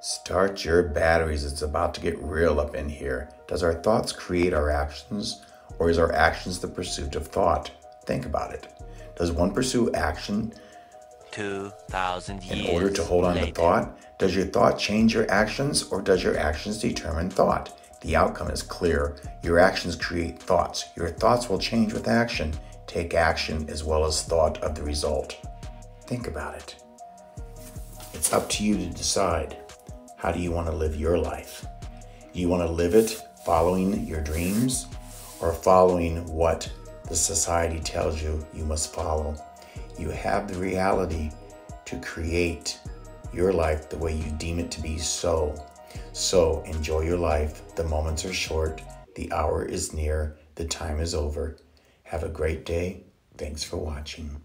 Start your batteries. It's about to get real up in here. Does our thoughts create our actions, or is our actions the pursuit of thought? Think about it. Does one pursue action 2,000 years in order to hold on later. to thought? Does your thought change your actions, or does your actions determine thought? The outcome is clear. Your actions create thoughts. Your thoughts will change with action. Take action as well as thought of the result. Think about it. It's up to you to decide. How do you want to live your life? Do you want to live it following your dreams or following what the society tells you you must follow? You have the reality to create your life the way you deem it to be so. So enjoy your life. The moments are short, the hour is near, the time is over. Have a great day. Thanks for watching.